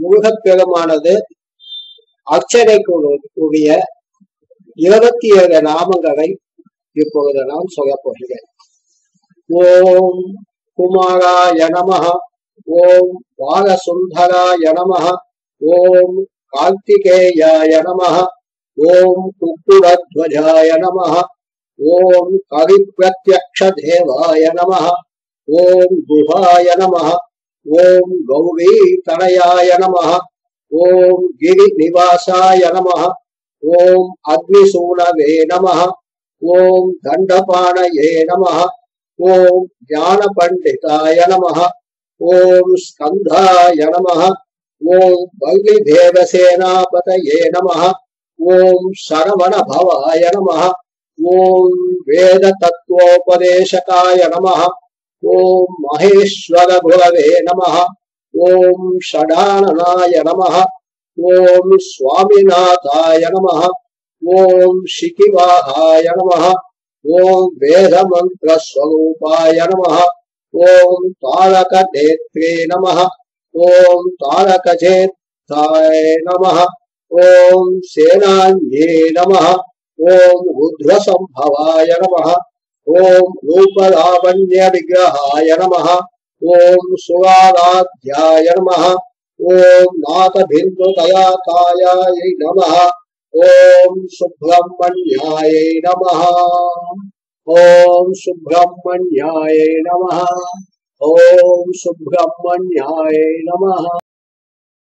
முருகப்பெருமானது அர்ச்சனை கூடிய இருபத்தி ஏழு நாமங்களை இப்பொழுது நான் சொல்லப் போகிறேன். ஓம் குமாராய நமஹ ஓம் பாலசுந்தராய நமஹ ஓம் கார்த்திகேயாய நமஹ ஓம் குக்குடத்வஜாய நமஹ ஓம் கவிப்பிரத்யக்ஷ தேவாய நமஹ ஓம் குஹாய நமஹ ஓம் கௌரி தனயாய நம ஓம் கிரி நிவாசாய நம ஓம் அக்னிசூனவே நம ஓம் தண்டபாணயே நம ஓம் ஞான பண்டிதாய நம ஓம் ஸ்கந்தாய நம ஓம் வள்ளி தேவசேனாபதயே நம ஓம் சரவண பவாய நம ஓம் வேத தத்துவோபதேசகாய நமஹ. ॐ महेश्वरगुरवे नमः। ॐ षडाननाय नमः। ॐ स्वामिनाथाय नमः। ॐ शिकिवाहाय नमः। ॐ वेदमन्त्रस्वरूपाय नमः। ॐ तारकनेत्रे नमः। ॐ तारकजेत्ताय नमः। ॐ सेनान्ये नमः। ॐ रुद्रसम्भवाय नमः। ॐ विग्रहाय नमः। ॐ सुराराध्याय नमः। ॐ नाथभिन्दुतयातायायै नमः। ॐ सुब्रह्मण्यायै नमः। ॐ सुब्रह्मण्यायै नमः। ॐ सुब्रह्मण्यायै नमः।